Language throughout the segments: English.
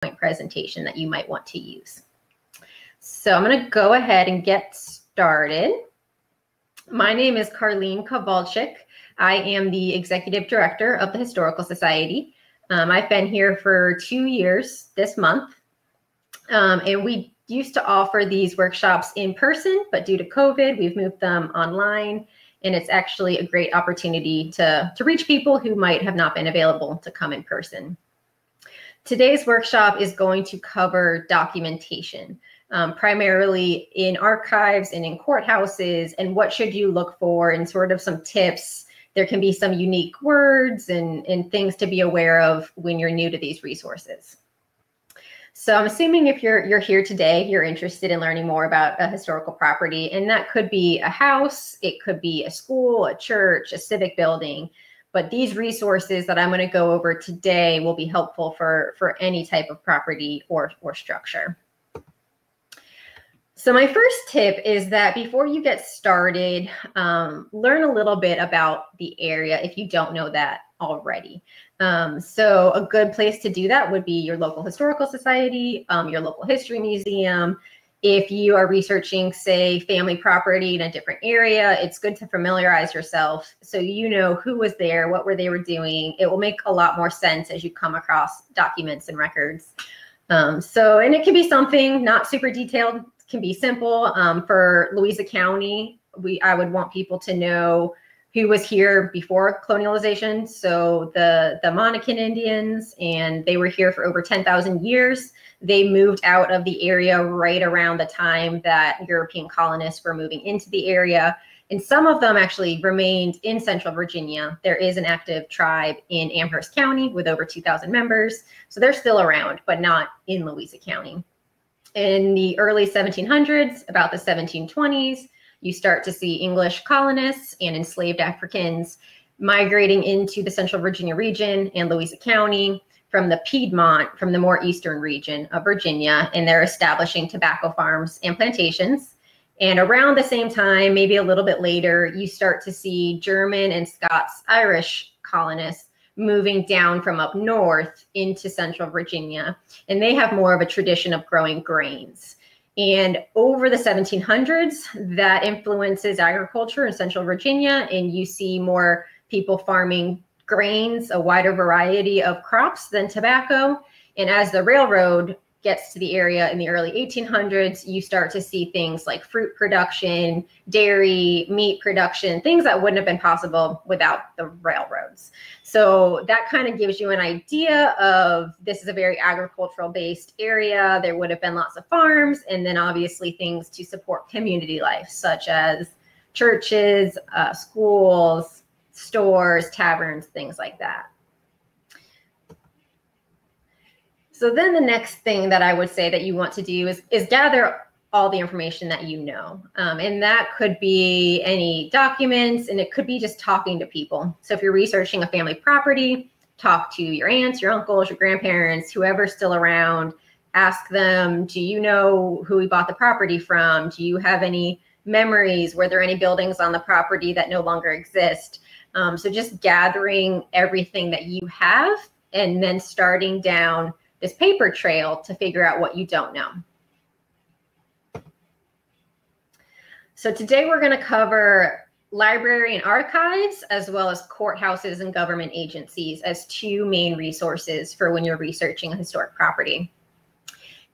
PowerPoint presentation that you might want to use. So I'm going to go ahead and get started. My name is Carleen Kowalczyk. I am the executive director of the Historical Society. Um, I've been here for two years this month. Um, and we used to offer these workshops in person, but due to COVID, we've moved them online. And it's actually a great opportunity to, to reach people who might have not been available to come in person. Today's workshop is going to cover documentation, um, primarily in archives and in courthouses, and what should you look for and sort of some tips. There can be some unique words and, and things to be aware of when you're new to these resources. So I'm assuming if you're you're here today, you're interested in learning more about a historical property, and that could be a house, it could be a school, a church, a civic building. But these resources that I'm going to go over today will be helpful for, for any type of property or, or structure. So my first tip is that before you get started, um, learn a little bit about the area if you don't know that already. Um, so a good place to do that would be your local historical society, um, your local history museum, if you are researching, say, family property in a different area, it's good to familiarize yourself so you know who was there, what were they were doing. It will make a lot more sense as you come across documents and records. Um, so, and it can be something not super detailed, can be simple. Um, for Louisa County, we I would want people to know who was here before colonialization. So the the Monacan Indians, and they were here for over 10,000 years. They moved out of the area right around the time that European colonists were moving into the area. And some of them actually remained in central Virginia. There is an active tribe in Amherst County with over 2,000 members. So they're still around, but not in Louisa County. In the early 1700s, about the 1720s, you start to see English colonists and enslaved Africans migrating into the central Virginia region and Louisa County from the Piedmont, from the more eastern region of Virginia, and they're establishing tobacco farms and plantations. And around the same time, maybe a little bit later, you start to see German and Scots Irish colonists moving down from up north into central Virginia. And they have more of a tradition of growing grains. And over the 1700s, that influences agriculture in central Virginia, and you see more people farming grains, a wider variety of crops than tobacco. And as the railroad gets to the area in the early 1800s, you start to see things like fruit production, dairy, meat production, things that wouldn't have been possible without the railroads. So that kind of gives you an idea of this is a very agricultural based area. There would have been lots of farms, and then obviously things to support community life, such as churches, uh, schools, stores, taverns, things like that. So then the next thing that I would say that you want to do is, is gather all the information that you know. Um, and that could be any documents and it could be just talking to people. So if you're researching a family property, talk to your aunts, your uncles, your grandparents, whoever's still around. Ask them, do you know who we bought the property from? Do you have any memories? Were there any buildings on the property that no longer exist? Um, so just gathering everything that you have and then starting down this paper trail to figure out what you don't know. So today we're going to cover library and archives as well as courthouses and government agencies as two main resources for when you're researching a historic property.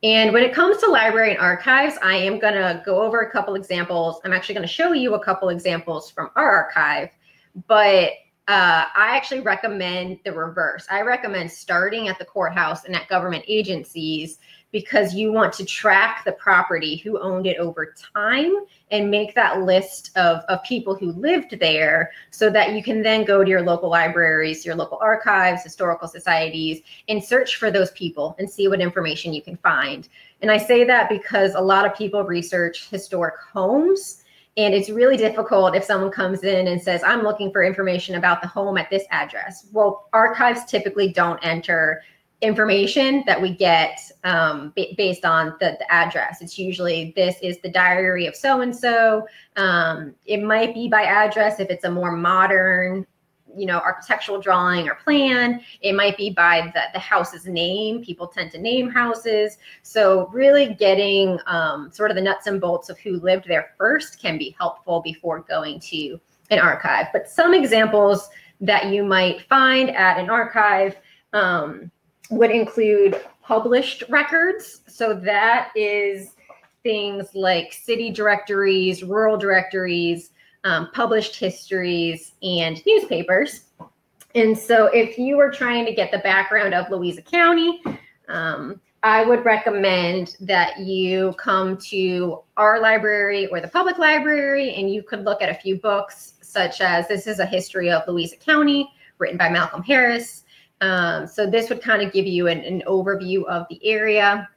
And when it comes to library and archives, I am going to go over a couple examples. I'm actually going to show you a couple examples from our archive but uh, I actually recommend the reverse. I recommend starting at the courthouse and at government agencies because you want to track the property who owned it over time and make that list of, of people who lived there so that you can then go to your local libraries, your local archives, historical societies, and search for those people and see what information you can find. And I say that because a lot of people research historic homes and it's really difficult if someone comes in and says, I'm looking for information about the home at this address. Well, archives typically don't enter information that we get um, based on the, the, address. It's usually this is the diary of so and so. It might be by address if it's a more modern you know, architectural drawing or plan. It might be by the, the house's name. People tend to name houses. So really getting um, sort of the nuts and bolts of who lived there first can be helpful before going to an archive. But some examples that you might find at an archive um, would include published records. So that is things like city directories, rural directories, um, published histories, and newspapers. And so if you were trying to get the background of Louisa County, um, I would recommend that you come to our library or the public library and you could look at a few books such as This is a History of Louisa County, written by Malcolm Harris. Um, so this would kind of give you an, an overview of the area.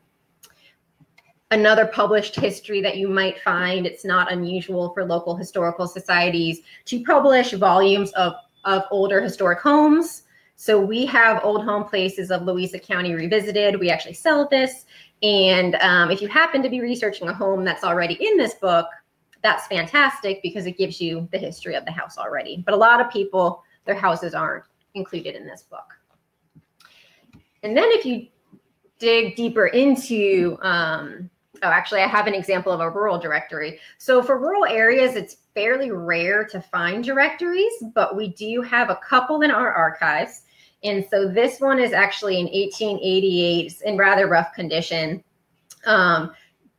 Another published history that you might find, it's not unusual for local historical societies to publish volumes of, of older historic homes. So we have Old Home Places of Louisa County Revisited. We actually sell this. And um, if you happen to be researching a home that's already in this book, that's fantastic because it gives you the history of the house already. But a lot of people, their houses aren't included in this book. And then if you dig deeper into, um, oh, actually, I have an example of a rural directory. So for rural areas, it's fairly rare to find directories, but we do have a couple in our archives. And so this one is actually in 1888 in rather rough condition. Um,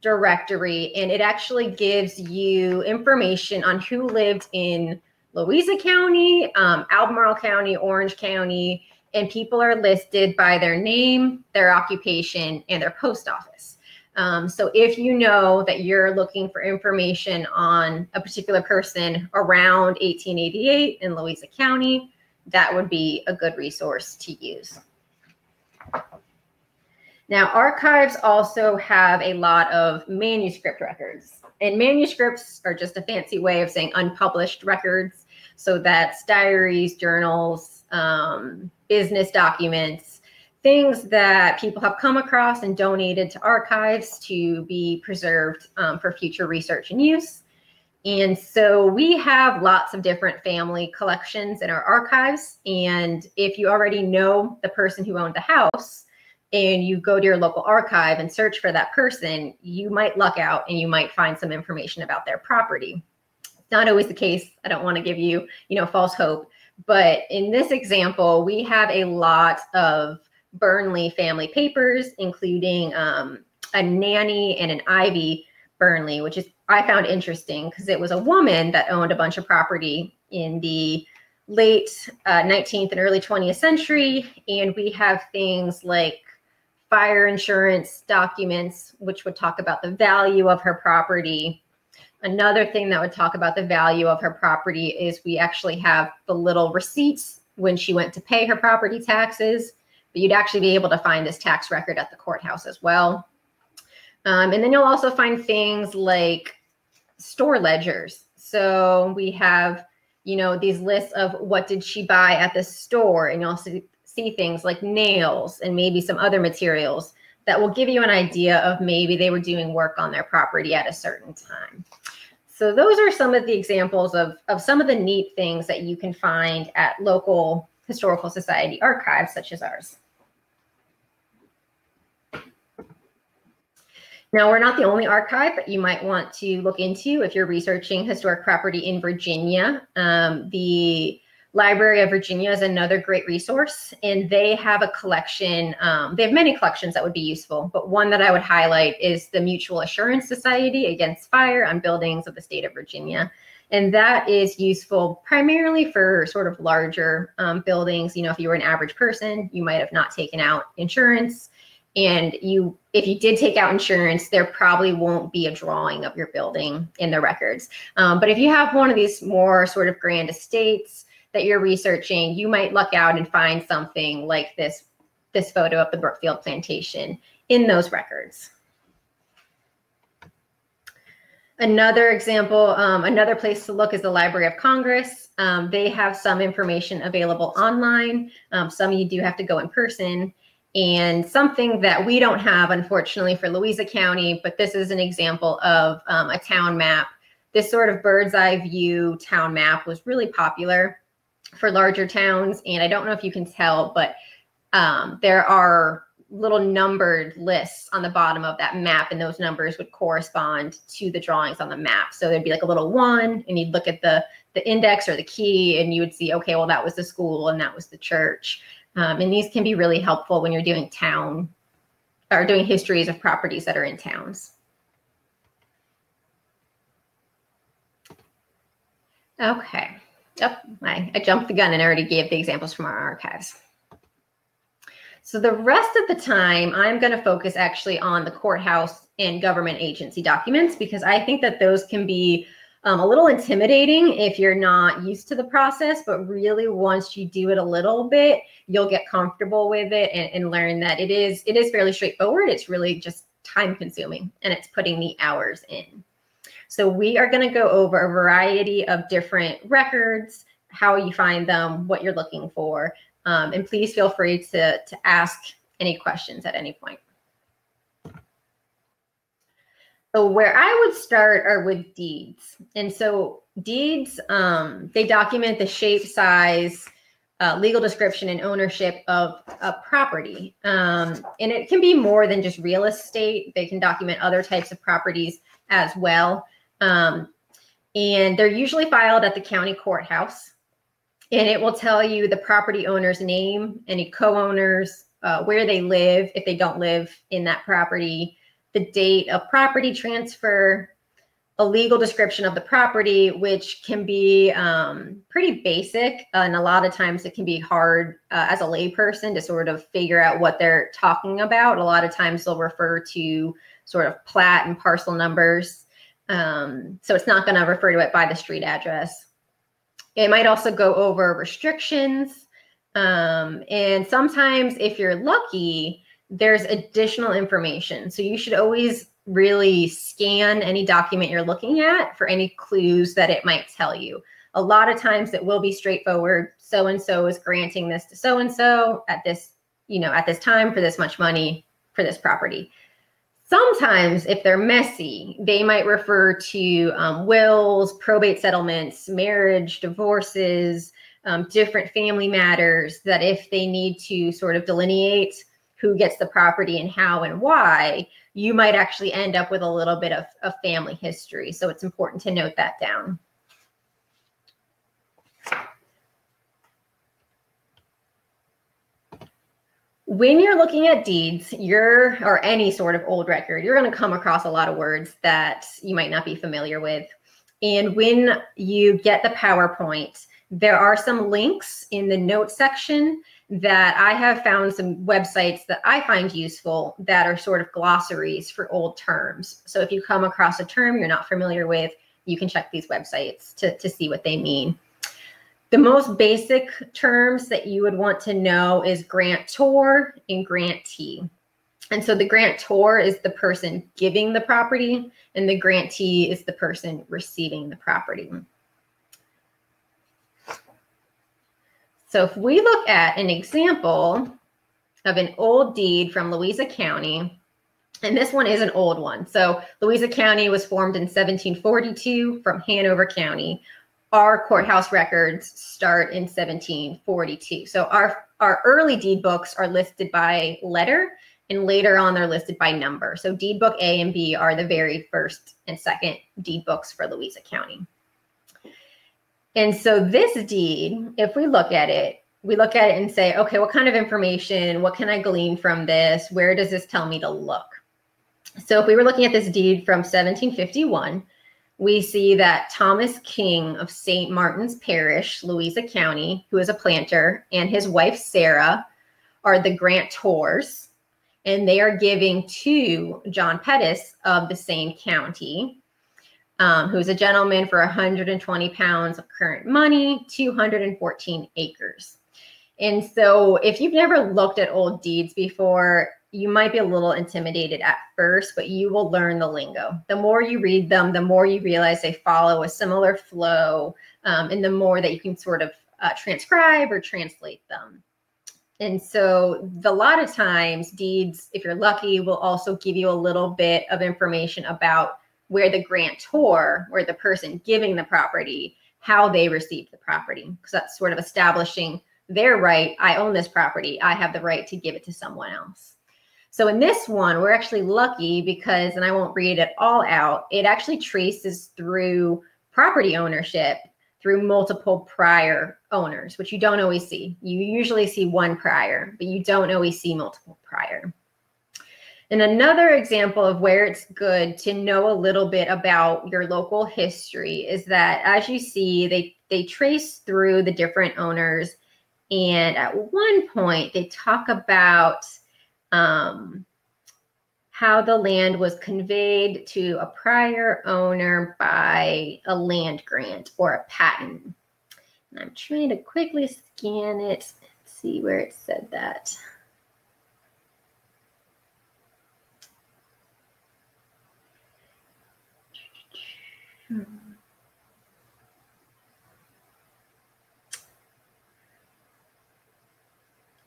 directory and it actually gives you information on who lived in Louisa County, um, Albemarle County, Orange County, and people are listed by their name, their occupation, and their post office. Um, so if you know that you're looking for information on a particular person around 1888 in Louisa County, that would be a good resource to use. Now, archives also have a lot of manuscript records, and manuscripts are just a fancy way of saying unpublished records. So that's diaries, journals, um, business documents, things that people have come across and donated to archives to be preserved um, for future research and use. And so we have lots of different family collections in our archives. And if you already know the person who owned the house, and you go to your local archive and search for that person, you might luck out and you might find some information about their property. It's not always the case. I don't want to give you, you know, false hope. But in this example, we have a lot of Burnley family papers, including um, a nanny and an Ivy Burnley, which is I found interesting because it was a woman that owned a bunch of property in the late uh, 19th and early 20th century. And we have things like fire insurance documents, which would talk about the value of her property. Another thing that would talk about the value of her property is we actually have the little receipts when she went to pay her property taxes, but you'd actually be able to find this tax record at the courthouse as well. Um, and then you'll also find things like store ledgers. So we have, you know, these lists of what did she buy at the store, and you'll see see things like nails and maybe some other materials that will give you an idea of maybe they were doing work on their property at a certain time. So those are some of the examples of, of some of the neat things that you can find at local historical society archives such as ours. Now, we're not the only archive that you might want to look into if you're researching historic property in Virginia. Um, the Library of Virginia is another great resource, and they have a collection. Um, they have many collections that would be useful, but one that I would highlight is the Mutual Assurance Society Against Fire on Buildings of the State of Virginia. And that is useful primarily for sort of larger um, buildings. You know, if you were an average person, you might have not taken out insurance. And you, if you did take out insurance, there probably won't be a drawing of your building in the records. Um, but if you have one of these more sort of grand estates, that you're researching, you might luck out and find something like this, this photo of the Brookfield plantation in those records. Another example, um, another place to look is the Library of Congress. Um, they have some information available online. Um, some you do have to go in person. And something that we don't have, unfortunately, for Louisa County, but this is an example of um, a town map. This sort of bird's eye view town map was really popular for larger towns. And I don't know if you can tell, but um, there are little numbered lists on the bottom of that map, and those numbers would correspond to the drawings on the map. So there'd be like a little one, and you'd look at the the index or the key, and you would see, okay, well that was the school and that was the church. Um, and these can be really helpful when you're doing town or doing histories of properties that are in towns. Okay. Oh, I, I jumped the gun and already gave the examples from our archives. So the rest of the time, I'm going to focus actually on the courthouse and government agency documents because I think that those can be um, a little intimidating if you're not used to the process. But really, once you do it a little bit, you'll get comfortable with it and, and learn that it is it is fairly straightforward. It's really just time consuming and it's putting the hours in. So we are going to go over a variety of different records, how you find them, what you're looking for. Um, and please feel free to, to ask any questions at any point. So where I would start are with deeds. And so deeds, um, they document the shape, size, uh, legal description, and ownership of a property. Um, and it can be more than just real estate. They can document other types of properties as well. Um, and they're usually filed at the county courthouse. And it will tell you the property owner's name, any co-owners, uh, where they live, if they don't live in that property, the date of property transfer, a legal description of the property, which can be um, pretty basic. Uh, and a lot of times it can be hard uh, as a layperson to sort of figure out what they're talking about. A lot of times they'll refer to sort of plat and parcel numbers. Um, so it's not going to refer to it by the street address. It might also go over restrictions. Um, and sometimes, if you're lucky, there's additional information. So you should always really scan any document you're looking at for any clues that it might tell you. A lot of times it will be straightforward. So and so is granting this to so and so at this, you know, at this time for this much money for this property. Sometimes, if they're messy, they might refer to um, wills, probate settlements, marriage, divorces, um, different family matters that if they need to sort of delineate who gets the property and how and why, you might actually end up with a little bit of, of family history. So it's important to note that down. When you're looking at deeds, you're or any sort of old record, you're going to come across a lot of words that you might not be familiar with. And when you get the PowerPoint, there are some links in the notes section that I have found some websites that I find useful that are sort of glossaries for old terms. So if you come across a term you're not familiar with, you can check these websites to, to see what they mean. The most basic terms that you would want to know is grantor and grantee. And so the grantor is the person giving the property, and the grantee is the person receiving the property. So if we look at an example of an old deed from Louisa County, and this one is an old one. So Louisa County was formed in 1742 from Hanover County, our courthouse records start in 1742. So our our early deed books are listed by letter and later on they're listed by number. So deed book A and B are the very first and second deed books for Louisa County. And so this deed, if we look at it, we look at it and say, okay, what kind of information, what can I glean from this? Where does this tell me to look? So if we were looking at this deed from 1751, we see that Thomas King of St. Martin's Parish, Louisa County, who is a planter, and his wife Sarah are the grantors, and they are giving to John Pettis of the same county, um, who's a gentleman for 120 pounds of current money, 214 acres. And so, if you've never looked at old deeds before, you might be a little intimidated at first, but you will learn the lingo. The more you read them, the more you realize they follow a similar flow, um, and the more that you can sort of uh, transcribe or translate them. And so, the, a lot of times, deeds, if you're lucky, will also give you a little bit of information about where the grantor, where the person giving the property, how they received the property because that's sort of establishing their right. I own this property. I have the right to give it to someone else. So in this one, we're actually lucky because, and I won't read it all out, it actually traces through property ownership through multiple prior owners, which you don't always see. You usually see one prior, but you don't always see multiple prior. And another example of where it's good to know a little bit about your local history is that as you see, they, they trace through the different owners. And at one point, they talk about um, how the land was conveyed to a prior owner by a land grant or a patent. And I'm trying to quickly scan it see where it said that. Hmm.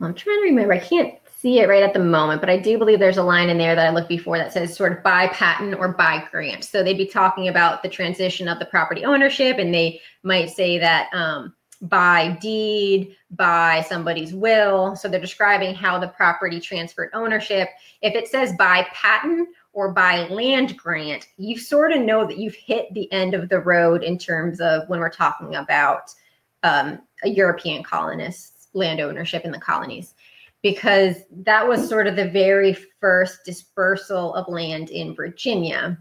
I'm trying to remember. I can't see it right at the moment, but I do believe there's a line in there that I looked before that says sort of by patent or by grant. So they'd be talking about the transition of the property ownership, and they might say that um, by deed, by somebody's will. So they're describing how the property transferred ownership. If it says by patent or by land grant, you sort of know that you've hit the end of the road in terms of when we're talking about um, a European colonists' land ownership in the colonies because that was sort of the very first dispersal of land in Virginia.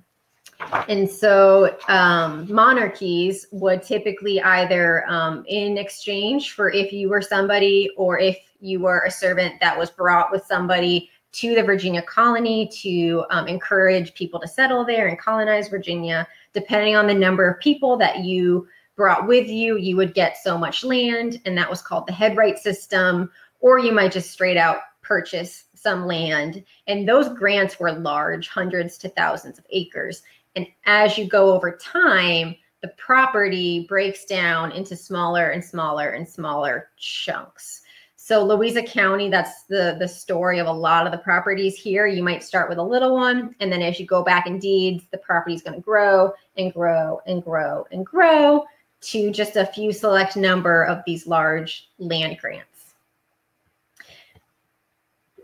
And so um, monarchies would typically either um, in exchange for if you were somebody or if you were a servant that was brought with somebody to the Virginia colony to um, encourage people to settle there and colonize Virginia, depending on the number of people that you brought with you, you would get so much land, and that was called the headright system or you might just straight out purchase some land. And those grants were large, hundreds to thousands of acres. And as you go over time, the property breaks down into smaller and smaller and smaller chunks. So Louisa County, that's the the story of a lot of the properties here. You might start with a little one, and then as you go back in deeds, the property is going to grow and grow and grow and grow to just a few select number of these large land grants.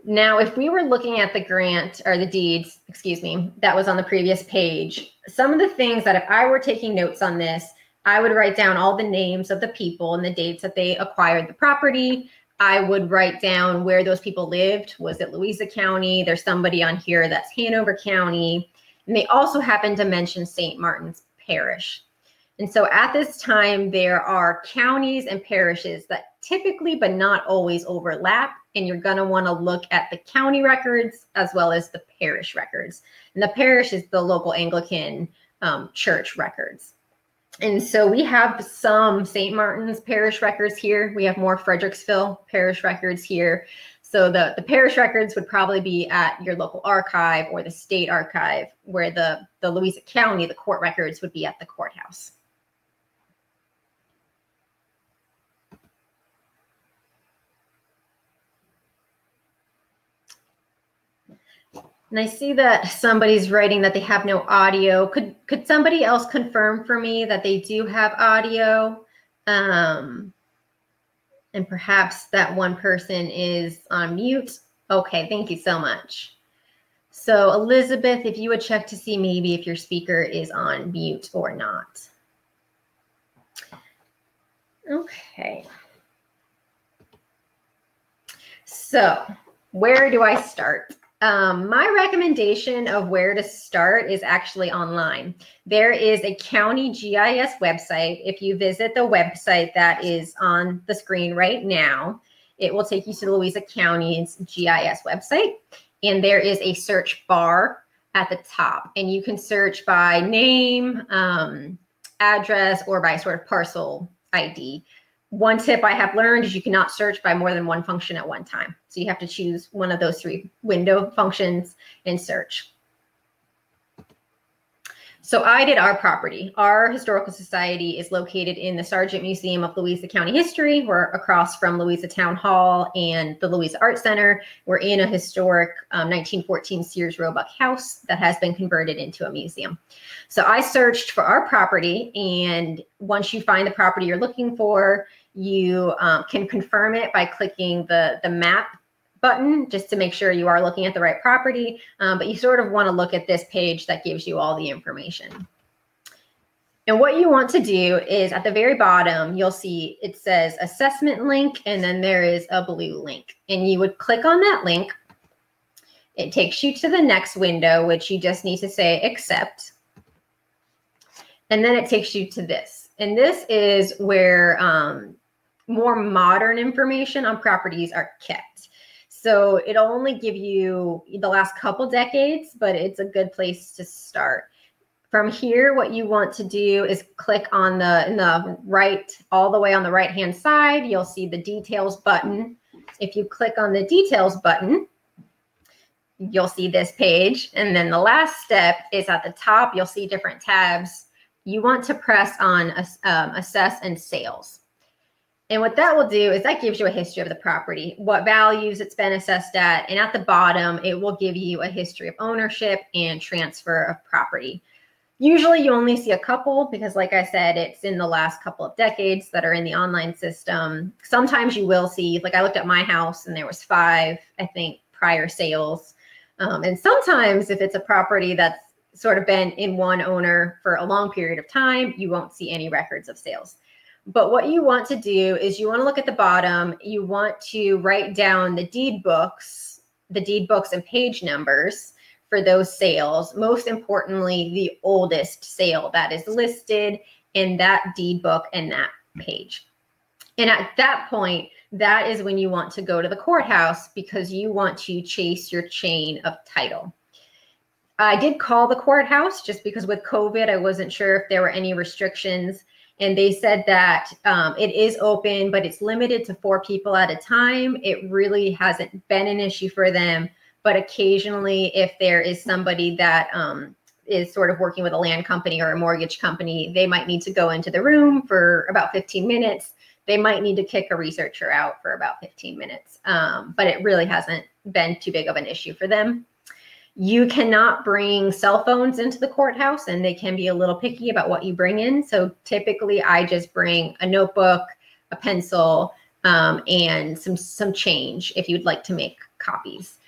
Now, if we were looking at the grant or the deeds, excuse me, that was on the previous page, some of the things that if I were taking notes on this, I would write down all the names of the people and the dates that they acquired the property. I would write down where those people lived. Was it Louisa County? There's somebody on here that's Hanover County. And they also happen to mention St. Martin's Parish. And so at this time, there are counties and parishes that typically, but not always, overlap. And you're going to want to look at the county records as well as the parish records. And the parish is the local Anglican um, church records. And so we have some St. Martin's parish records here. We have more Fredericksville parish records here. So the, the parish records would probably be at your local archive or the state archive, where the, the Louisa County, the court records would be at the courthouse. And I see that somebody's writing that they have no audio. Could could somebody else confirm for me that they do have audio? Um, and perhaps that one person is on mute. Okay, thank you so much. So Elizabeth, if you would check to see maybe if your speaker is on mute or not. Okay. So where do I start? Um, my recommendation of where to start is actually online. There is a county GIS website. If you visit the website that is on the screen right now, it will take you to Louisa County's GIS website. And there is a search bar at the top. And you can search by name, um, address, or by sort of parcel ID one tip I have learned is you cannot search by more than one function at one time. So you have to choose one of those three window functions and search. So I did our property. Our historical society is located in the Sargeant Museum of Louisa County History. We're across from Louisa Town Hall and the Louisa Art Center. We're in a historic um, 1914 Sears Roebuck house that has been converted into a museum. So I searched for our property, and once you find the property you're looking for, you um, can confirm it by clicking the the map button just to make sure you are looking at the right property. Um, but you sort of want to look at this page that gives you all the information. And what you want to do is at the very bottom, you'll see it says assessment link, and then there is a blue link. And you would click on that link. It takes you to the next window, which you just need to say accept. And then it takes you to this. And this is where um, more modern information on properties are kept. So it'll only give you the last couple decades, but it's a good place to start. From here, what you want to do is click on the in the right, all the way on the right hand side, you'll see the details button. If you click on the details button, you'll see this page. And then the last step is at the top, you'll see different tabs. You want to press on um, assess and sales. And what that will do is that gives you a history of the property, what values it's been assessed at. And at the bottom, it will give you a history of ownership and transfer of property. Usually you only see a couple because, like I said, it's in the last couple of decades that are in the online system. Sometimes you will see, like I looked at my house and there was five, I think, prior sales. Um, and sometimes if it's a property that's sort of been in one owner for a long period of time, you won't see any records of sales. But what you want to do is you want to look at the bottom. You want to write down the deed books, the deed books and page numbers for those sales. Most importantly, the oldest sale that is listed in that deed book and that page. And at that point, that is when you want to go to the courthouse because you want to chase your chain of title. I did call the courthouse just because with COVID, I wasn't sure if there were any restrictions and they said that um, it is open, but it's limited to four people at a time. It really hasn't been an issue for them, but occasionally, if there is somebody that um, is sort of working with a land company or a mortgage company, they might need to go into the room for about 15 minutes. They might need to kick a researcher out for about 15 minutes, um, but it really hasn't been too big of an issue for them. You cannot bring cell phones into the courthouse and they can be a little picky about what you bring in. So typically I just bring a notebook, a pencil, um, and some some change if you'd like to make copies.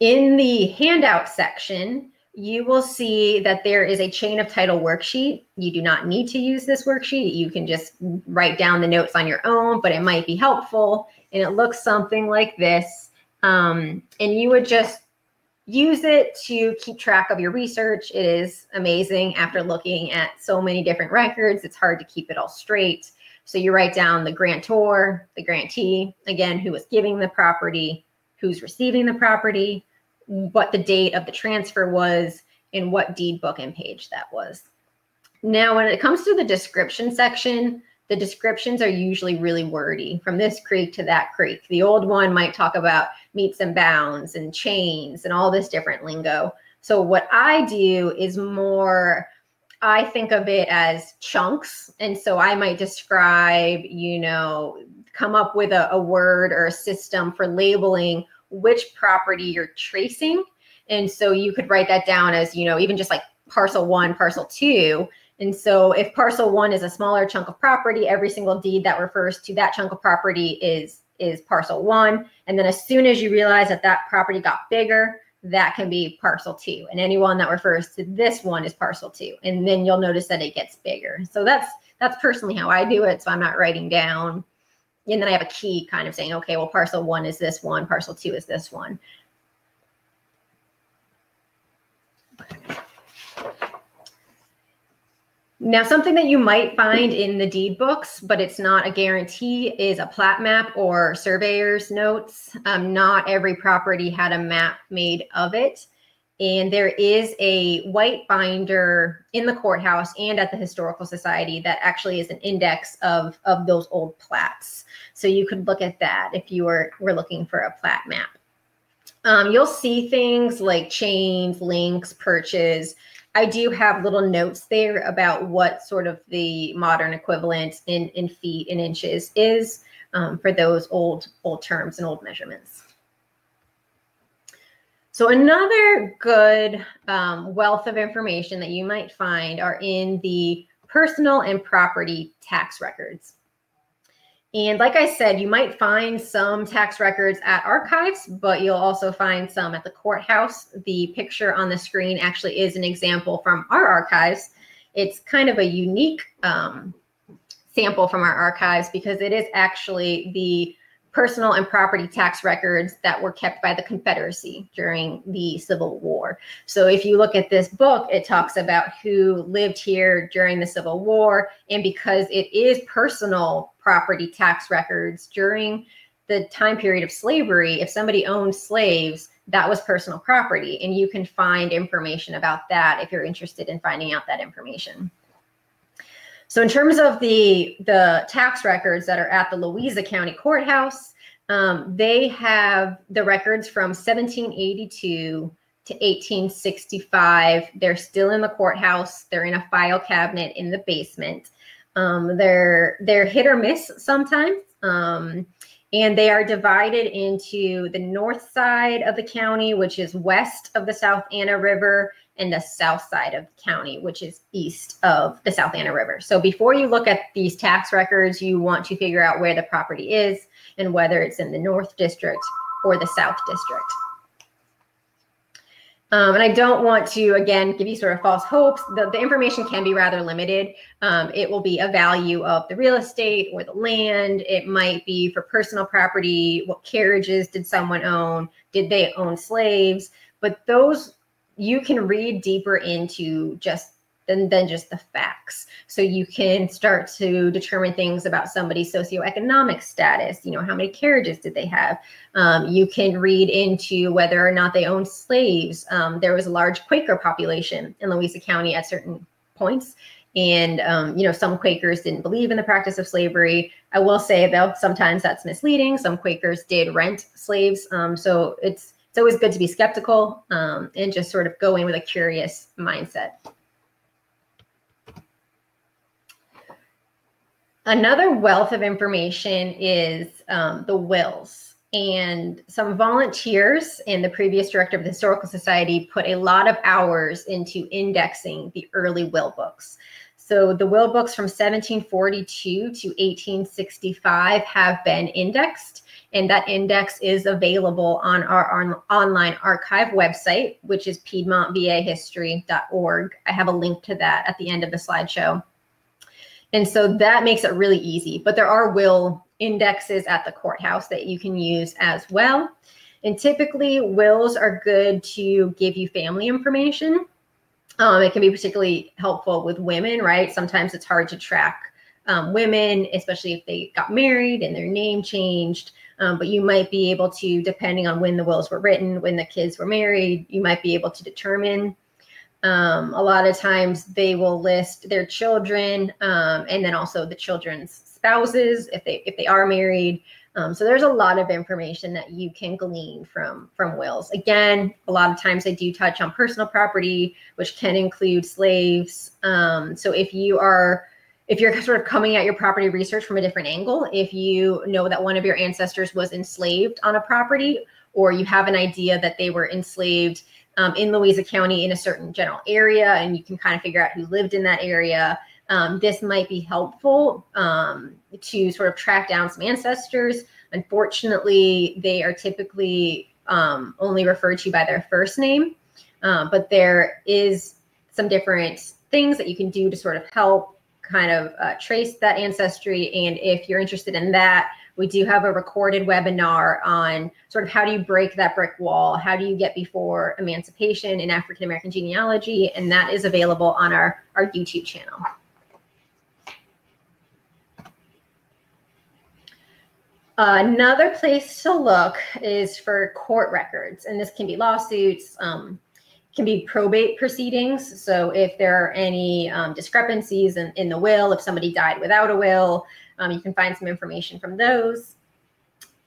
In the handout section, you will see that there is a chain of title worksheet. You do not need to use this worksheet. You can just write down the notes on your own, but it might be helpful. And it looks something like this. Um, and you would just use it to keep track of your research. It is amazing after looking at so many different records. It's hard to keep it all straight. So you write down the grantor, the grantee, again, who was giving the property, who's receiving the property, what the date of the transfer was, and what deed book and page that was. Now, when it comes to the description section, the descriptions are usually really wordy from this creek to that creek. The old one might talk about metes and bounds and chains and all this different lingo. So what I do is more I think of it as chunks. And so I might describe, you know, come up with a, a word or a system for labeling which property you're tracing. And so you could write that down as, you know, even just like parcel one, parcel two, and so if parcel one is a smaller chunk of property, every single deed that refers to that chunk of property is is parcel one. And then as soon as you realize that that property got bigger, that can be parcel two. And anyone that refers to this one is parcel two. And then you'll notice that it gets bigger. So that's that's personally how I do it. So I'm not writing down. And then I have a key kind of saying, okay, well, parcel one is this one, parcel two is this one. Now, something that you might find in the deed books, but it's not a guarantee, is a plat map or surveyor's notes. Um, not every property had a map made of it. And there is a white binder in the courthouse and at the Historical Society that actually is an index of, of those old plats. So you could look at that if you were, were looking for a plat map. Um, you'll see things like chains, links, perches. I do have little notes there about what sort of the modern equivalent in, in feet and inches is um, for those old old terms and old measurements. So another good um, wealth of information that you might find are in the personal and property tax records. And like I said, you might find some tax records at archives, but you'll also find some at the courthouse. The picture on the screen actually is an example from our archives. It's kind of a unique um, sample from our archives because it is actually the personal and property tax records that were kept by the Confederacy during the Civil War. So if you look at this book, it talks about who lived here during the Civil War. And because it is personal property tax records during the time period of slavery, if somebody owned slaves, that was personal property. And you can find information about that if you're interested in finding out that information. So in terms of the the tax records that are at the Louisa County Courthouse, um, they have the records from 1782 to 1865. They're still in the courthouse. They're in a file cabinet in the basement. Um, they're they're hit or miss sometimes. Um, and they are divided into the north side of the county, which is west of the South Anna River, and the south side of the county, which is east of the South Anna River. So before you look at these tax records, you want to figure out where the property is and whether it's in the North District or the South District. Um, and I don't want to, again, give you sort of false hopes. The, the information can be rather limited. Um, it will be a value of the real estate or the land. It might be for personal property. What carriages did someone own? Did they own slaves? But those, you can read deeper into just than, than just the facts. So you can start to determine things about somebody's socioeconomic status. You know, how many carriages did they have? Um, you can read into whether or not they owned slaves. Um, there was a large Quaker population in Louisa County at certain points. And, um, you know, some Quakers didn't believe in the practice of slavery. I will say, though, sometimes that's misleading. Some Quakers did rent slaves. Um, so it's, it's always good to be skeptical um, and just sort of go in with a curious mindset. Another wealth of information is um, the wills. And some volunteers and the previous director of the Historical Society put a lot of hours into indexing the early will books. So the will books from 1742 to 1865 have been indexed, and that index is available on our, online archive website, which is piedmontvahistory.org. I have a link to that at the end of the slideshow. And so that makes it really easy. But there are will indexes at the courthouse that you can use as well. And typically, wills are good to give you family information. Um, it can be particularly helpful with women, right? Sometimes it's hard to track um, women, especially if they got married and their name changed. Um, but you might be able to, depending on when the wills were written, when the kids were married, you might be able to determine um, a lot of times they will list their children um, and then also the children's spouses if they if they are married. Um, so there's a lot of information that you can glean from from wills. Again, a lot of times they do touch on personal property, which can include slaves. Um, so if you are if you're sort of coming at your property research from a different angle, if you know that one of your ancestors was enslaved on a property, or you have an idea that they were enslaved um, in Louisa County in a certain general area, and you can kind of figure out who lived in that area. Um, this might be helpful um, to sort of track down some ancestors. Unfortunately, they are typically um, only referred to by their first name, uh, but there is some different things that you can do to sort of help kind of uh, trace that ancestry. And if you're interested in that, we do have a recorded webinar on sort of how do you break that brick wall? How do you get before emancipation in African American genealogy? And that is available on our, our YouTube channel. Another place to look is for court records, and this can be lawsuits, um, can be probate proceedings. So if there are any um, discrepancies in, in the will, if somebody died without a will, um, you can find some information from those.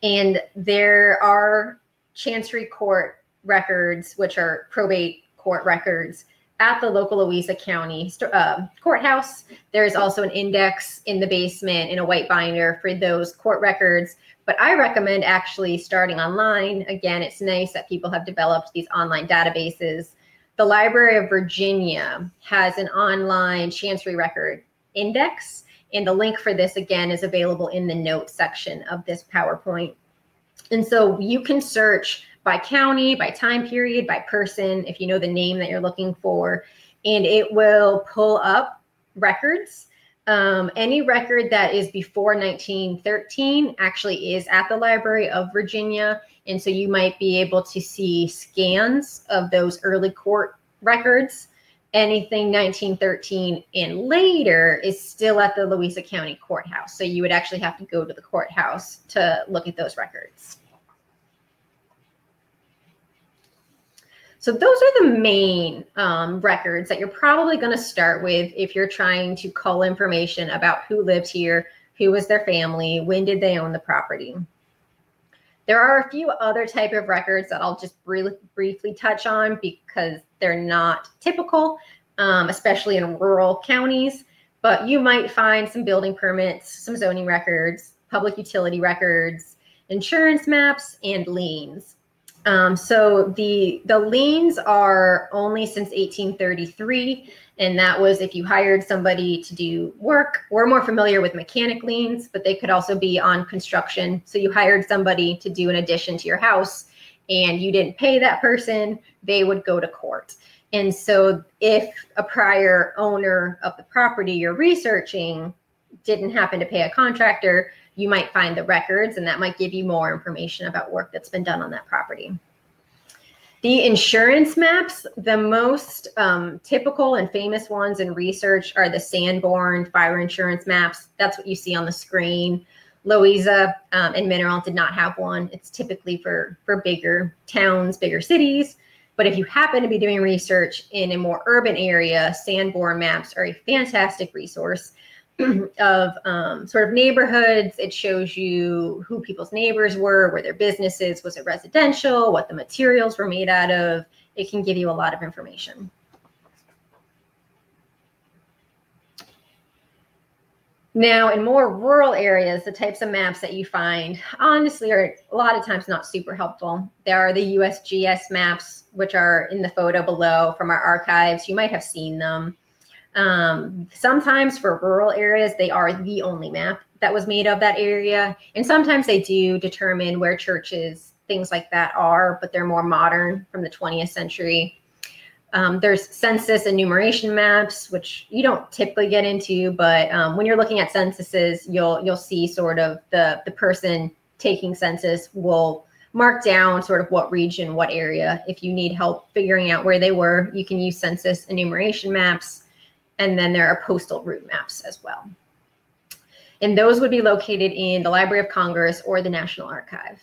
And there are chancery court records, which are probate court records at the local Louisa County uh, courthouse. There's also an index in the basement in a white binder for those court records. But I recommend actually starting online. Again, it's nice that people have developed these online databases. The Library of Virginia has an online chancery record index. And the link for this, again, is available in the notes section of this PowerPoint. And so you can search by county, by time period, by person, if you know the name that you're looking for, and it will pull up records. Um, any record that is before 1913 actually is at the Library of Virginia. And so you might be able to see scans of those early court records. Anything 1913 and later is still at the Louisa County Courthouse. So you would actually have to go to the courthouse to look at those records. So those are the main um, records that you're probably going to start with if you're trying to cull information about who lived here, who was their family, when did they own the property. There are a few other type of records that I'll just br briefly touch on because they're not typical, um, especially in rural counties. But you might find some building permits, some zoning records, public utility records, insurance maps, and liens. Um, so the the liens are only since 1833, and that was if you hired somebody to do work. We're more familiar with mechanic liens, but they could also be on construction. So you hired somebody to do an addition to your house, and you didn't pay that person, they would go to court. And so if a prior owner of the property you're researching didn't happen to pay a contractor, you might find the records and that might give you more information about work that's been done on that property. The insurance maps, the most um, typical and famous ones in research are the Sanborn fire insurance maps. That's what you see on the screen. Louisa um, and Mineral did not have one. It's typically for, for bigger towns, bigger cities. But if you happen to be doing research in a more urban area, Sanborn maps are a fantastic resource. of um, sort of neighborhoods. It shows you who people's neighbors were, where their businesses, was it residential, what the materials were made out of. It can give you a lot of information. Now, in more rural areas, the types of maps that you find honestly are a lot of times not super helpful. There are the USGS maps, which are in the photo below from our archives. You might have seen them. Um, sometimes for rural areas, they are the only map that was made of that area. And sometimes they do determine where churches, things like that are, but they're more modern from the 20th century. Um, there's census enumeration maps, which you don't typically get into, but um, when you're looking at censuses, you'll you'll see sort of the the person taking census will mark down sort of what region, what area. If you need help figuring out where they were, you can use census enumeration maps. And then there are postal route maps as well. And those would be located in the Library of Congress or the National Archive.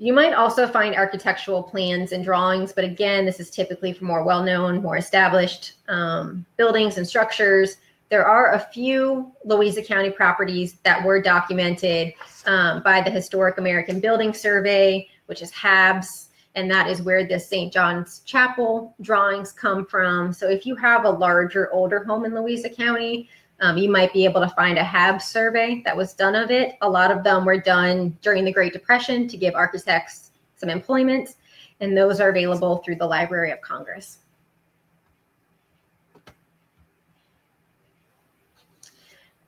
You might also find architectural plans and drawings, but again, this is typically for more well-known, more established um, buildings and structures. There are a few Louisa County properties that were documented um, by the Historic American Building Survey, which is HABS, and that is where the St. John's Chapel drawings come from. So if you have a larger, older home in Louisa County, um, you might be able to find a HAB survey that was done of it. A lot of them were done during the Great Depression to give architects some employment, and those are available through the Library of Congress.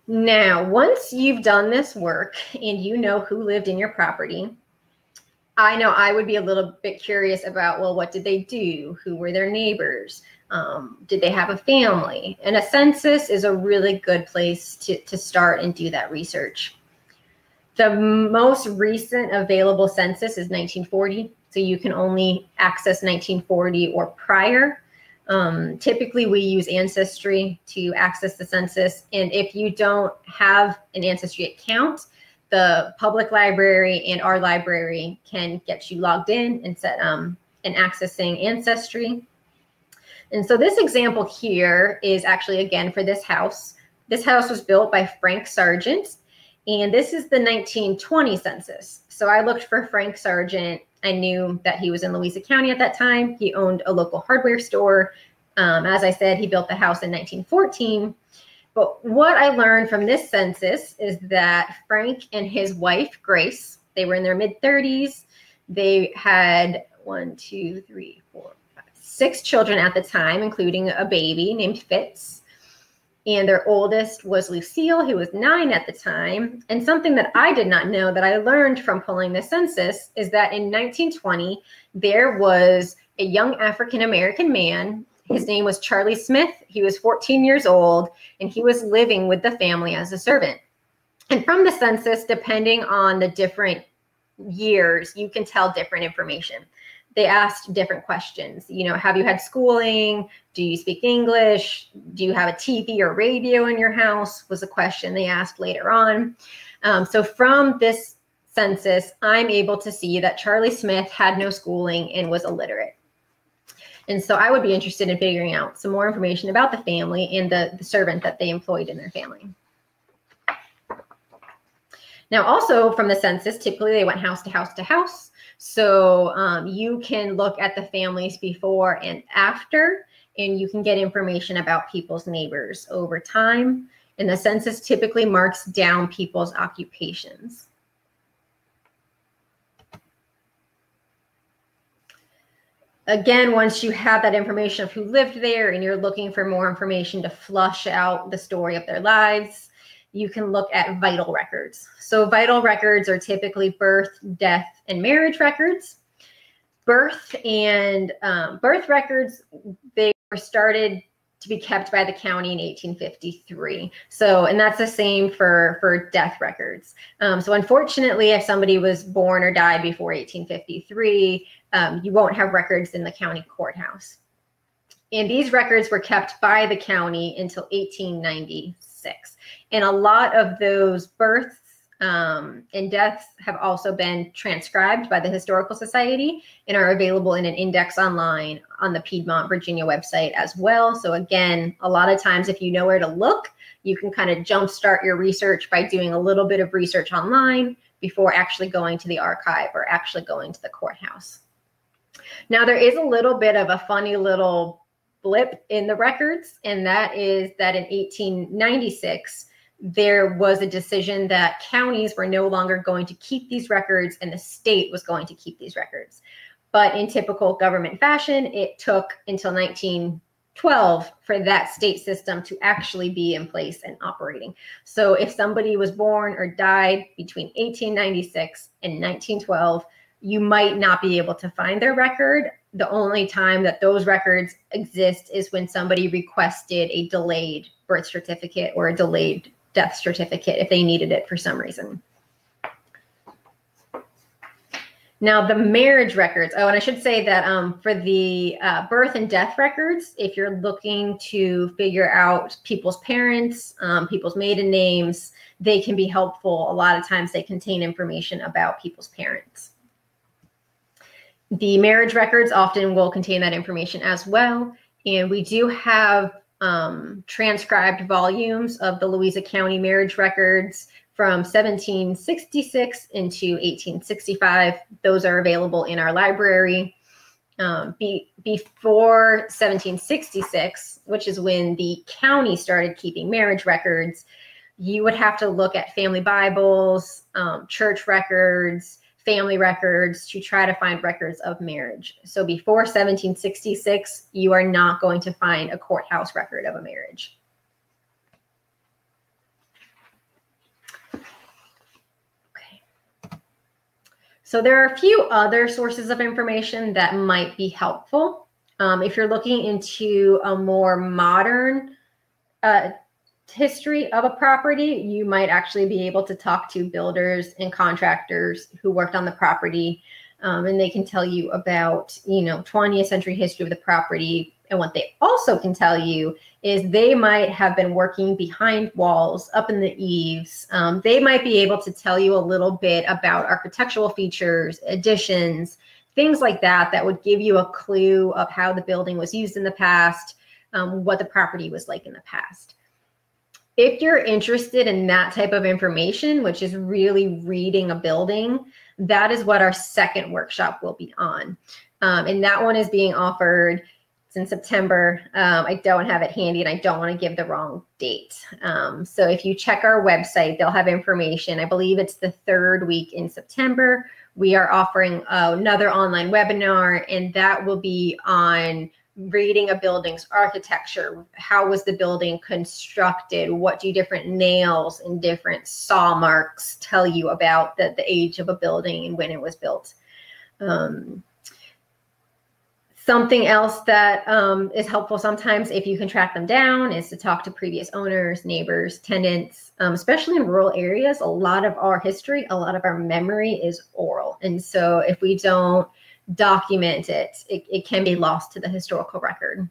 Now, once you've done this work and you know who lived in your property, I know I would be a little bit curious about, well, what did they do? Who were their neighbors? Um, did they have a family? And a census is a really good place to, to start and do that research. The most recent available census is 1940. So you can only access 1940 or prior. Um, typically, we use Ancestry to access the census. And if you don't have an Ancestry account, the public library and our library can get you logged in and set um, and accessing Ancestry. And so this example here is actually again for this house. This house was built by Frank Sargeant And this is the 1920 census. So I looked for Frank Sargeant. I knew that he was in Louisa County at that time. He owned a local hardware store. Um, as I said, he built the house in 1914. But what I learned from this census is that Frank and his wife, Grace, they were in their mid 30s. They had one, two, three, four, five, six children at the time, including a baby named Fitz. And their oldest was Lucille, who was nine at the time. And something that I did not know that I learned from pulling the census is that in 1920, there was a young African American man his name was Charlie Smith. He was 14 years old and he was living with the family as a servant. And from the census, depending on the different years, you can tell different information. They asked different questions. You know, have you had schooling? Do you speak English? Do you have a TV or radio in your house? Was a question they asked later on. Um, so from this census, I'm able to see that Charlie Smith had no schooling and was illiterate. And so I would be interested in figuring out some more information about the family and the, the servant that they employed in their family. Now, also from the census, typically they went house to house to house. So um, you can look at the families before and after, and you can get information about people's neighbors over time. And the census typically marks down people's occupations. Again, once you have that information of who lived there and you're looking for more information to flush out the story of their lives, you can look at vital records. So, vital records are typically birth, death, and marriage records. Birth and um, birth records, they were started to be kept by the county in 1853. So, and that's the same for for death records. Um, so, unfortunately, if somebody was born or died before 1853, um, you won't have records in the county courthouse. And these records were kept by the county until 1896. And a lot of those births um, and deaths have also been transcribed by the Historical Society and are available in an index online on the Piedmont, Virginia website as well. So, again, a lot of times, if you know where to look, you can kind of jumpstart your research by doing a little bit of research online before actually going to the archive or actually going to the courthouse. Now, there is a little bit of a funny little blip in the records, and that is that in 1896, there was a decision that counties were no longer going to keep these records and the state was going to keep these records. But in typical government fashion, it took until 1912 for that state system to actually be in place and operating. So if somebody was born or died between 1896 and 1912, you might not be able to find their record. The only time that those records exist is when somebody requested a delayed birth certificate or a delayed death certificate if they needed it for some reason. Now, the marriage records. Oh, and I should say that um, for the uh, birth and death records, if you're looking to figure out people's parents, um, people's maiden names, they can be helpful. A lot of times they contain information about people's parents. The marriage records often will contain that information as well. And we do have um, transcribed volumes of the Louisa County marriage records from 1766 into 1865. Those are available in our library. Um, be, before 1766, which is when the county started keeping marriage records, you would have to look at family Bibles, um, church records, family records to try to find records of marriage. So before 1766, you are not going to find a courthouse record of a marriage. Okay. So there are a few other sources of information that might be helpful. Um, if you're looking into a more modern uh, history of a property, you might actually be able to talk to builders and contractors who worked on the property. Um, and they can tell you about, you know, 20th century history of the property. And what they also can tell you is they might have been working behind walls, up in the eaves. Um, they might be able to tell you a little bit about architectural features, additions, things like that, that would give you a clue of how the building was used in the past, um, what the property was like in the past if you're interested in that type of information, which is really reading a building, that is what our second workshop will be on. Um, and that one is being offered it's in September. Um, I don't have it handy and I don't want to give the wrong date. Um, so if you check our website, they'll have information. I believe it's the third week in September. We are offering uh, another online webinar, and that will be on reading a building's architecture. How was the building constructed? What do different nails and different saw marks tell you about the, the age of a building and when it was built? Um, Something else that um, is helpful sometimes if you can track them down is to talk to previous owners, neighbors, tenants, um, especially in rural areas. A lot of our history, a lot of our memory is oral. And so if we don't document it, it, it can be lost to the historical record.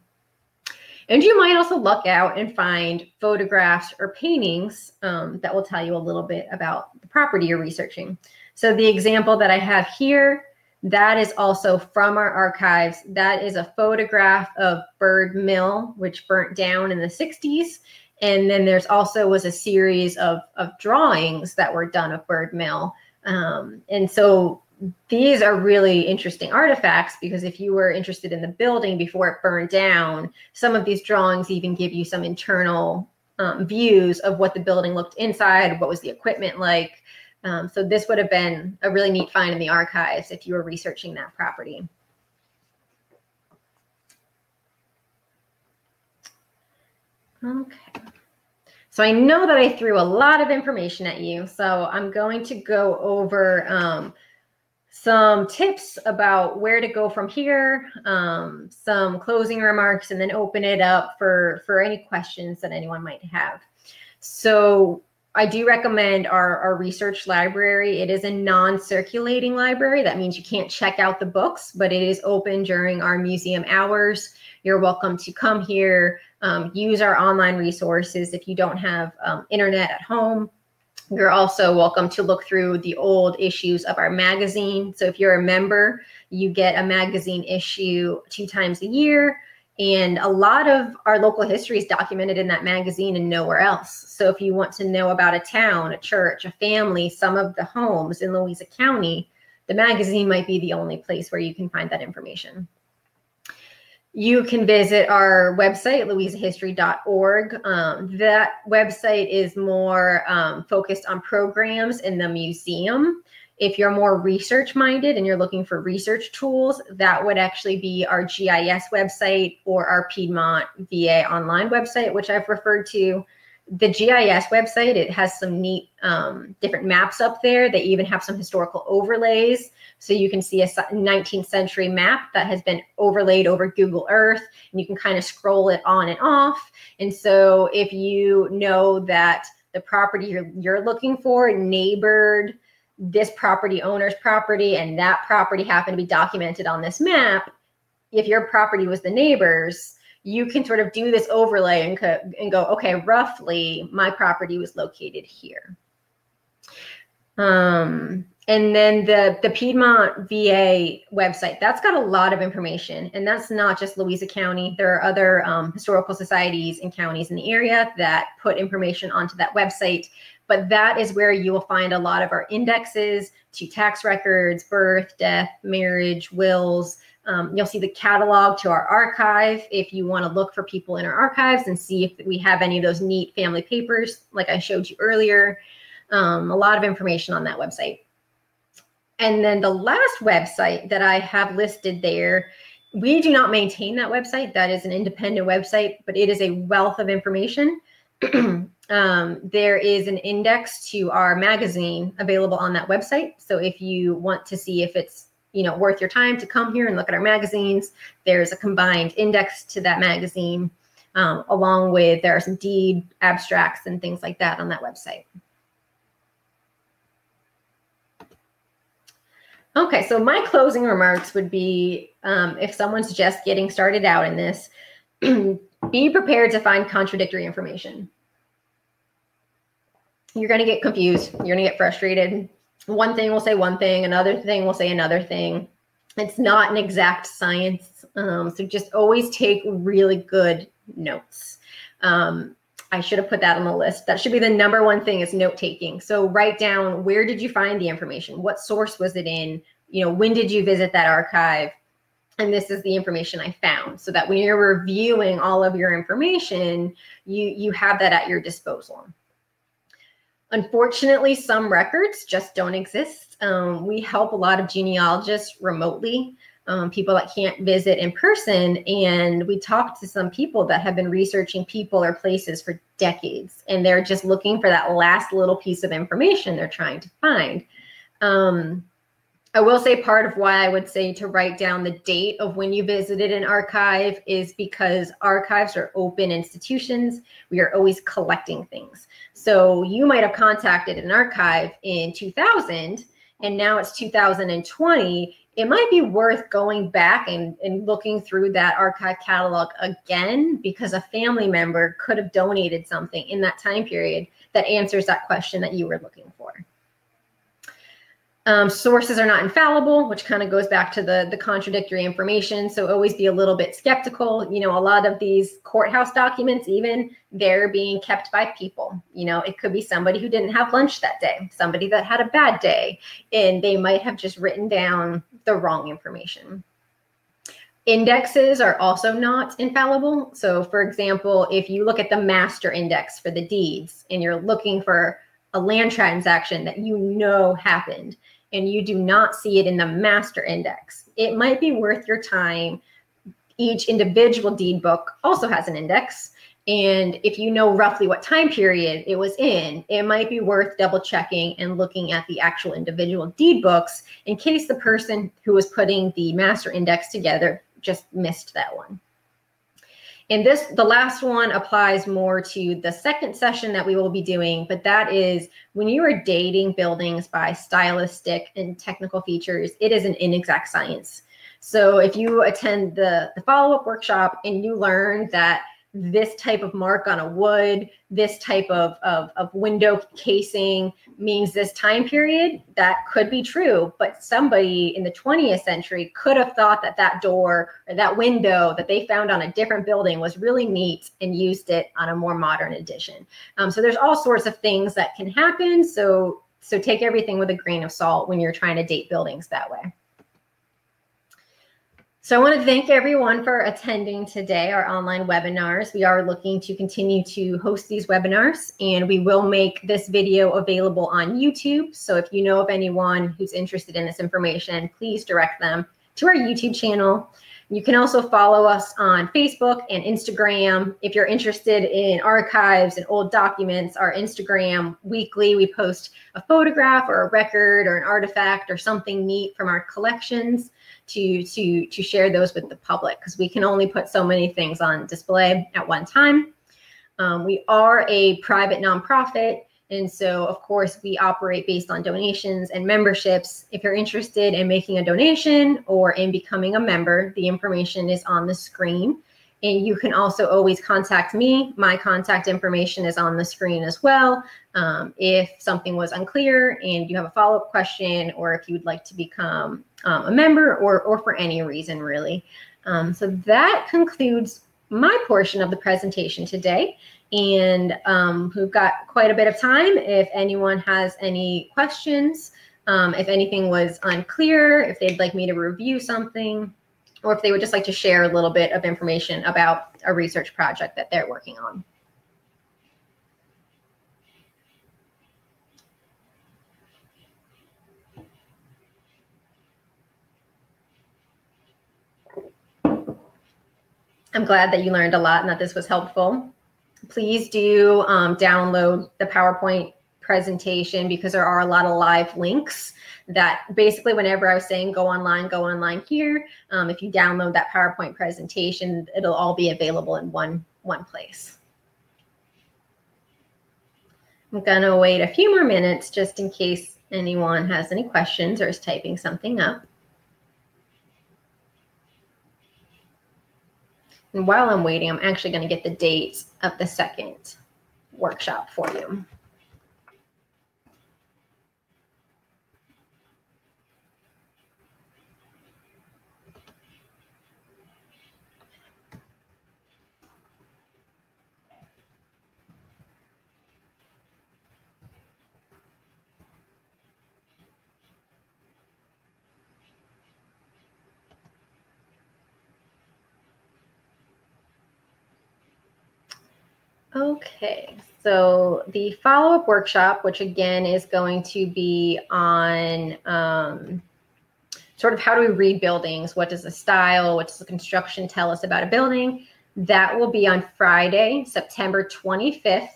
And you might also look out and find photographs or paintings um, that will tell you a little bit about the property you're researching. So the example that I have here that is also from our archives. That is a photograph of Byrd Mill, which burnt down in the 60s. And then there's also was a series of, of drawings that were done of Byrd Mill. Um, and so these are really interesting artifacts because if you were interested in the building before it burned down, some of these drawings even give you some internal um, views of what the building looked inside, what was the equipment like, um, so this would have been a really neat find in the archives if you were researching that property. Okay. So I know that I threw a lot of information at you. So I'm going to go over um, some tips about where to go from here, um, some closing remarks, and then open it up for, for any questions that anyone might have. So I do recommend our, our research library. It is a non-circulating library. That means you can't check out the books, but it is open during our museum hours. You're welcome to come here, um, use our online resources if you don't have um, internet at home. You're also welcome to look through the old issues of our magazine. So if you're a member, you get a magazine issue two times a year. And a lot of our local history is documented in that magazine and nowhere else. So if you want to know about a town, a church, a family, some of the homes in Louisa County, the magazine might be the only place where you can find that information. You can visit our website, louisahistory.org. Um, that website is more um, focused on programs in the museum. If you're more research minded and you're looking for research tools, that would actually be our GIS website or our Piedmont VA online website, which I've referred to. The GIS website, it has some neat um, different maps up there. They even have some historical overlays. So you can see a 19th century map that has been overlaid over Google Earth, and you can kind of scroll it on and off. And so if you know that the property you're, you're looking for neighbored this property owner's property and that property happened to be documented on this map, if your property was the neighbor's, you can sort of do this overlay and, co- and go, okay, roughly my property was located here. Um, and then the, the Piedmont VA website, that's got a lot of information. And that's not just Louisa County. There are other um, historical societies and counties in the area that put information onto that website but that is where you will find a lot of our indexes to tax records, birth, death, marriage, wills. Um, you'll see the catalog to our archive if you want to look for people in our archives and see if we have any of those neat family papers, like I showed you earlier. Um, a lot of information on that website. And then the last website that I have listed there, we do not maintain that website. That is an independent website, but it is a wealth of information. um, there is an index to our magazine available on that website. So if you want to see if it's you know worth your time to come here and look at our magazines, there's a combined index to that magazine, um, along with there are some deed abstracts and things like that on that website. Okay, so my closing remarks would be um, if someone's just getting started out in this, be prepared to find contradictory information. You're going to get confused. You're going to get frustrated. One thing will say one thing, another thing will say another thing. It's not an exact science. Um, so just always take really good notes. Um, I should have put that on the list. That should be the number one thing is note taking. So write down where did you find the information? What source was it in? You know, when did you visit that archive? And this is the information I found. So that when you're reviewing all of your information, you you have that at your disposal. Unfortunately, some records just don't exist. Um, we help a lot of genealogists remotely um, people that can't visit in person. And we talk to some people that have been researching people or places for decades, and they're just looking for that last little piece of information they're trying to find. Um, I will say part of why I would say to write down the date of when you visited an archive is because archives are open institutions. We are always collecting things. So you might have contacted an archive in 2000 and now it's 2020 it might be worth going back and, and looking through that archive catalog again because a family member could have donated something in that time period that answers that question that you were looking for. Um, sources are not infallible, which kind of goes back to the, the contradictory information. So always be a little bit skeptical. You know, a lot of these courthouse documents, even they're being kept by people. You know, it could be somebody who didn't have lunch that day, somebody that had a bad day, and they might have just written down the wrong information. Indexes are also not infallible. So, for example, if you look at the master index for the deeds and you're looking for a land transaction that you know happened and you do not see it in the master index, it might be worth your time. Each individual deed book also has an index. And if you know roughly what time period it was in, it might be worth double checking and looking at the actual individual deed books in case the person who was putting the master index together just missed that one. And this, the last one applies more to the second session that we will be doing, but that is when you are dating buildings by stylistic and technical features, it is an inexact science. So if you attend the, the follow-up workshop and you learn that this type of mark on a wood, this type of, of, of, window casing means this time period, that could be true. But somebody in the 20th century could have thought that that door or that window that they found on a different building was really neat and used it on a more modern edition. Um, so there's all sorts of things that can happen. So, so take everything with a grain of salt when you're trying to date buildings that way. So I want to thank everyone for attending today, our online webinars. We are looking to continue to host these webinars and we will make this video available on YouTube. So if you know of anyone who's interested in this information, please direct them to our YouTube channel. You can also follow us on Facebook and Instagram. If you're interested in archives and old documents, our Instagram weekly, we post a photograph or a record or an artifact or something neat from our collections to to to share those with the public because we can only put so many things on display at one time. Um, we are a private nonprofit, and so of course we operate based on donations and memberships. If you're interested in making a donation or in becoming a member, the information is on the screen. And you can also always contact me. My contact information is on the screen as well. Um, if something was unclear and you have a follow up question, or if you'd like to become um, a member, or, or for any reason, really. Um, so that concludes my portion of the presentation today. And um, we've got quite a bit of time. If anyone has any questions, um, if anything was unclear, if they'd like me to review something, or if they would just like to share a little bit of information about a research project that they're working on. I'm glad that you learned a lot and that this was helpful. Please do um, download the PowerPoint presentation because there are a lot of live links that basically whenever I was saying go online, go online here, um, if you download that PowerPoint presentation, it'll all be available in one, one place. I'm gonna wait a few more minutes just in case anyone has any questions or is typing something up. And while I'm waiting, I'm actually going to get the date of the second workshop for you. Okay, so the follow-up workshop, which again is going to be on um, sort of how do we read buildings? What does the style, what does the construction tell us about a building? That will be on Friday, September 25th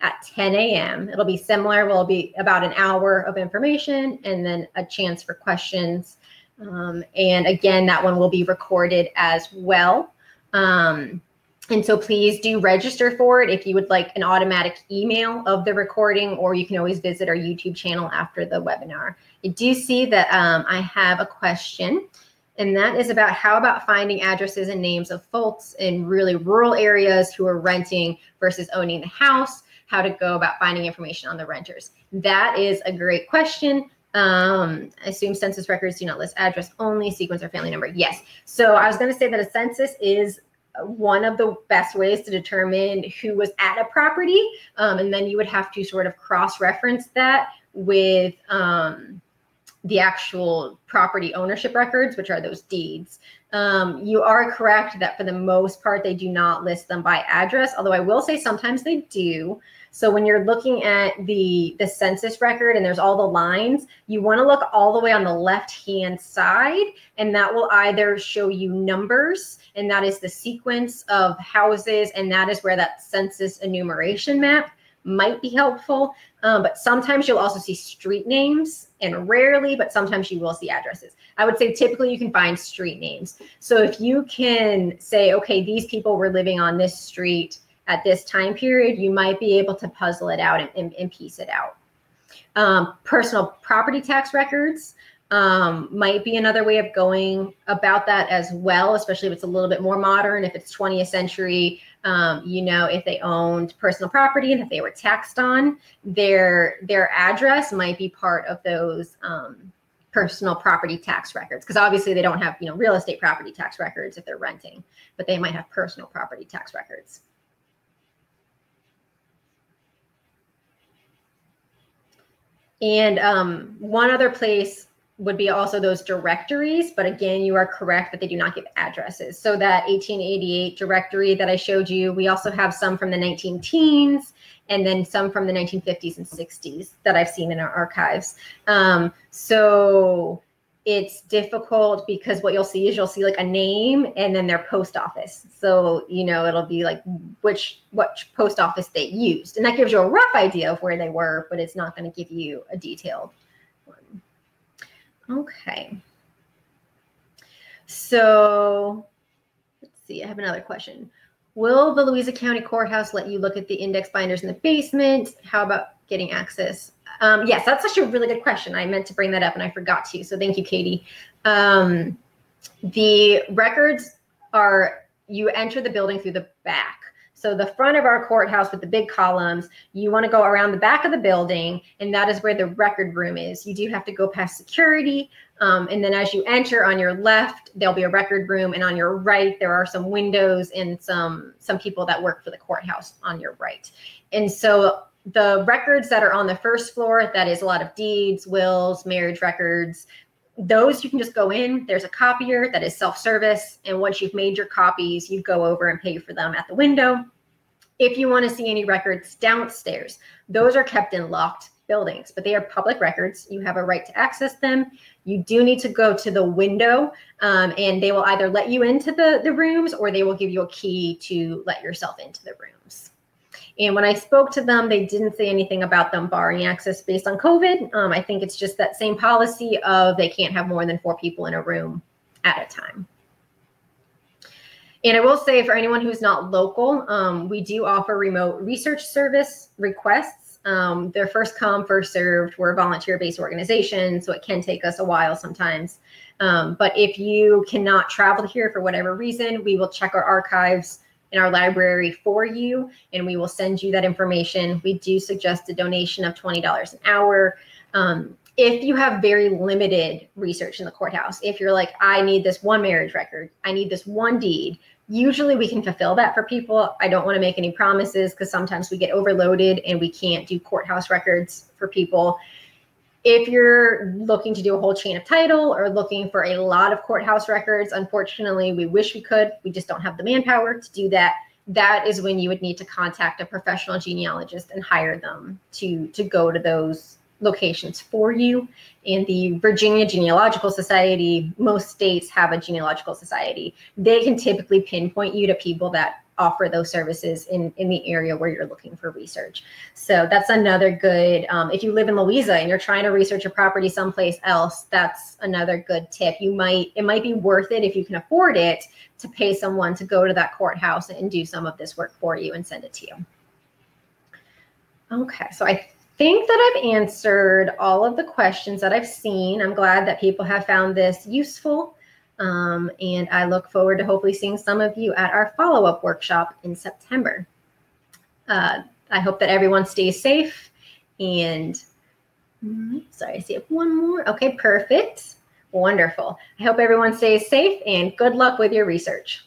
at 10 a.m. It'll be similar. Will be about an hour of information and then a chance for questions. Um, and again, that one will be recorded as well. Um, and so please do register for it if you would like an automatic email of the recording, or you can always visit our YouTube channel after the webinar. I do see that um, I have a question, and that is about how about finding addresses and names of folks in really rural areas who are renting versus owning the house, how to go about finding information on the renters. That is a great question. Um, I assume census records do not list address only, sequence or family number. Yes. So I was going to say that a census is one of the best ways to determine who was at a property. Um, and then you would have to sort of cross reference that with um, the actual property ownership records, which are those deeds. Um, you are correct that for the most part, they do not list them by address, although I will say sometimes they do. So when you're looking at the, the census record and there's all the lines, you want to look all the way on the left-hand side, and that will either show you numbers, and that is the sequence of houses, and that is where that census enumeration map might be helpful. Um, but sometimes you'll also see street names, and rarely, but sometimes you will see addresses. I would say typically you can find street names. So if you can say, okay, these people were living on this street at this time period, you might be able to puzzle it out and, and, and piece it out. Um, personal property tax records um, might be another way of going about that as well, especially if it's a little bit more modern, if it's 20th century, um, you know, if they owned personal property and if they were taxed on, their their address might be part of those um, personal property tax records because obviously they don't have you know real estate property tax records if they're renting, but they might have personal property tax records. And um, one other place would be also those directories, but again, you are correct that they do not give addresses. So that 1888 directory that I showed you, we also have some from the 19 teens and then some from the 1950s and 60s that I've seen in our archives. Um, so it's difficult because what you'll see is you'll see like a name and then their post office. So, you know, it'll be like which which post office they used. And that gives you a rough idea of where they were, but it's not going to give you a detailed one. Okay. So, let's see. I have another question. Will the Louisa County Courthouse let you look at the index binders in the basement? How about getting access um, yes, that's actually a really good question. I meant to bring that up and I forgot to. So thank you, Katie. Um, the records are you enter the building through the back. So the front of our courthouse with the big columns, you want to go around the back of the building, and that is where the record room is. You do have to go past security, um, and then as you enter on your left, there'll be a record room, and on your right, there are some windows and some some people that work for the courthouse on your right. And so the records that are on the first floor, that is a lot of deeds, wills, marriage records, those you can just go in. There's a copier that is self service. And once you've made your copies, you go over and pay for them at the window. If you want to see any records downstairs, those are kept in locked buildings, but they are public records. You have a right to access them. You do need to go to the window, um, and they will either let you into the, the rooms or they will give you a key to let yourself into the rooms. And when I spoke to them, they didn't say anything about them barring access based on COVID. Um, I think it's just that same policy of they can't have more than four people in a room at a time. And I will say for anyone who's not local, um, we do offer remote research service requests. Um, they're first come, first served. We're a volunteer based organization, so it can take us a while sometimes. Um, but if you cannot travel here for whatever reason, we will check our archives in our library for you, and we will send you that information. We do suggest a donation of $20 an hour. Um, if you have very limited research in the courthouse, if you're like, I need this one marriage record, I need this one deed, usually we can fulfill that for people. I don't want to make any promises because sometimes we get overloaded and we can't do courthouse records for people. If you're looking to do a whole chain of title or looking for a lot of courthouse records, unfortunately, we wish we could. We just don't have the manpower to do that. that is when you would need to contact a professional genealogist and hire them to to go to those locations for you. In the Virginia Genealogical Society, most states have a genealogical society. They can typically pinpoint you to people that offer those services in, in the area where you're looking for research. So that's another good, um, if you live in Louisa and you're trying to research a property someplace else, that's another good tip. You might, it might be worth it if you can afford it to pay someone to go to that courthouse and do some of this work for you and send it to you. Okay, so I think that I've answered all of the questions that I've seen. I'm glad that people have found this useful. Um, and I look forward to hopefully seeing some of you at our follow up workshop in September. Uh, I hope that everyone stays safe. And sorry, I see one more. Okay, perfect. Wonderful. I hope everyone stays safe and good luck with your research.